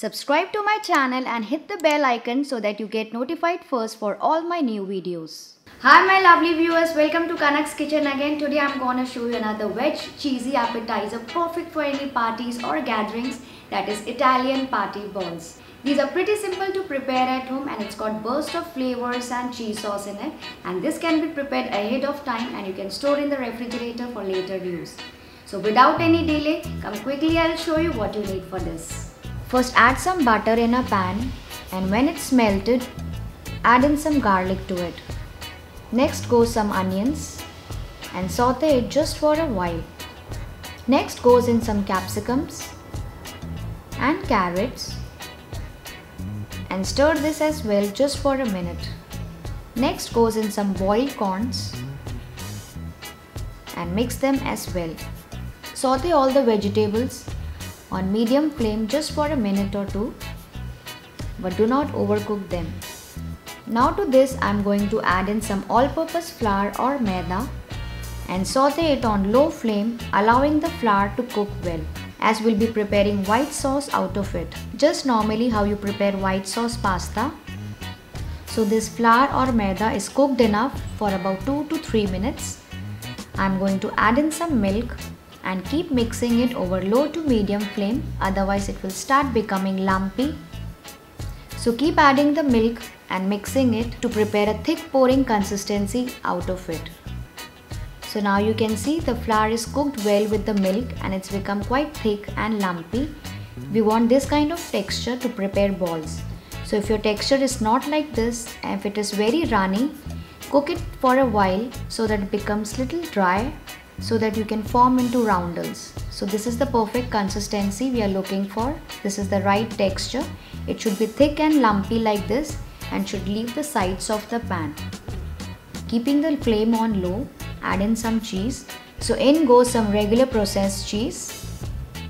Subscribe to my channel and hit the bell icon so that you get notified first for all my new videos. Hi my lovely viewers, welcome to Kanak's Kitchen again. Today I'm gonna show you another veg cheesy appetizer perfect for any parties or gatherings that is Italian party balls. These are pretty simple to prepare at home and it's got burst of flavors and cheese sauce in it and this can be prepared ahead of time and you can store in the refrigerator for later use. So without any delay, come quickly I'll show you what you need for this. First add some butter in a pan and when it's melted, add in some garlic to it. Next goes some onions and saute it just for a while. Next goes in some capsicums and carrots and stir this as well just for a minute. Next goes in some boiled corns and mix them as well. Saute all the vegetables on medium flame just for a minute or two but do not overcook them. Now to this I am going to add in some all-purpose flour or maida and saute it on low flame allowing the flour to cook well as we'll be preparing white sauce out of it. Just normally how you prepare white sauce pasta. So this flour or maida is cooked enough for about 2 to 3 minutes. I'm going to add in some milk and keep mixing it over low to medium flame otherwise it will start becoming lumpy. So keep adding the milk and mixing it to prepare a thick pouring consistency out of it. So now you can see the flour is cooked well with the milk and it's become quite thick and lumpy. We want this kind of texture to prepare balls. So if your texture is not like this, and if it is very runny, cook it for a while so that it becomes little dry so that you can form into roundels. So this is the perfect consistency we are looking for. This is the right texture. It should be thick and lumpy like this and should leave the sides of the pan. Keeping the flame on low, add in some cheese. So in goes some regular processed cheese.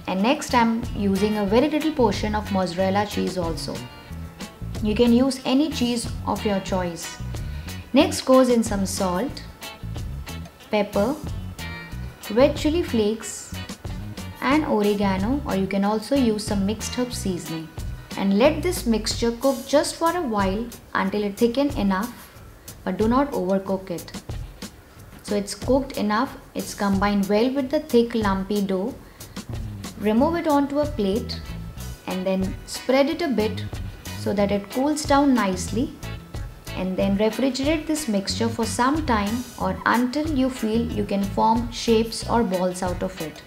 And next I'm using a very little portion of mozzarella cheese also. You can use any cheese of your choice. Next goes in some salt, pepper, red chili flakes and oregano or you can also use some mixed herb seasoning. And let this mixture cook just for a while until it thicken enough but do not overcook it. So it's cooked enough, it's combined well with the thick lumpy dough. Remove it onto a plate and then spread it a bit so that it cools down nicely and then refrigerate this mixture for some time or until you feel you can form shapes or balls out of it.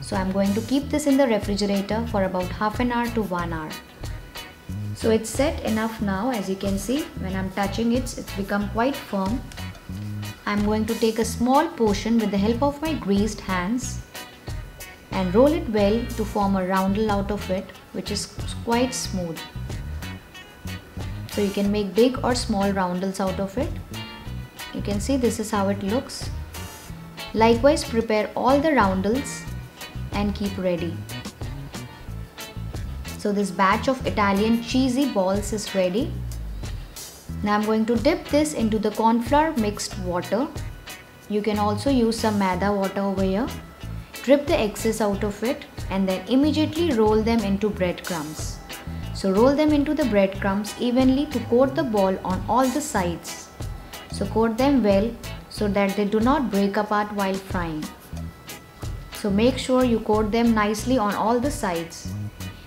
So I'm going to keep this in the refrigerator for about half an hour to 1 hour. So it's set enough now as you can see when I'm touching it it's become quite firm I'm going to take a small portion with the help of my greased hands and roll it well to form a roundel out of it which is quite smooth. So you can make big or small roundels out of it. You can see this is how it looks. Likewise prepare all the roundels and keep ready. So this batch of Italian cheesy balls is ready. Now I'm going to dip this into the corn flour mixed water. You can also use some maida water over here. Drip the excess out of it and then immediately roll them into breadcrumbs. So roll them into the breadcrumbs evenly to coat the ball on all the sides. So coat them well so that they do not break apart while frying. So make sure you coat them nicely on all the sides.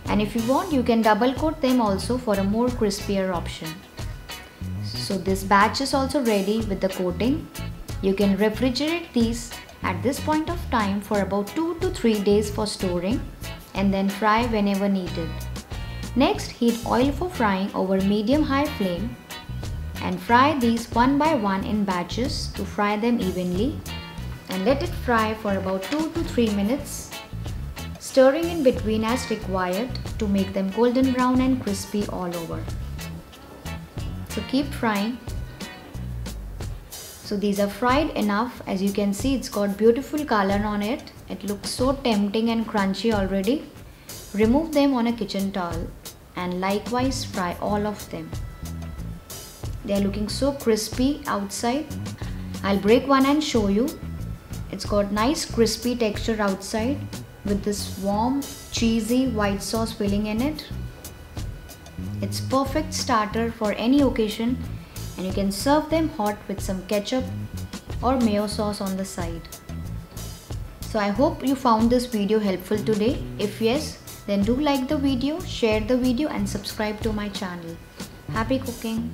And if you want you can double coat them also for a more crispier option. So this batch is also ready with the coating. You can refrigerate these at this point of time for about 2 to 3 days for storing and then fry whenever needed. Next heat oil for frying over medium high flame and fry these one by one in batches to fry them evenly. And let it fry for about 2 to 3 minutes stirring in between as required to make them golden brown and crispy all over. So keep frying. So these are fried enough. As you can see it's got beautiful color on it. It looks so tempting and crunchy already. Remove them on a kitchen towel and likewise fry all of them. They are looking so crispy outside. I'll break one and show you. It's got nice crispy texture outside with this warm cheesy white sauce filling in it. It's perfect starter for any occasion and you can serve them hot with some ketchup or mayo sauce on the side. So I hope you found this video helpful today. If yes, then do like the video, share the video and subscribe to my channel. Happy cooking!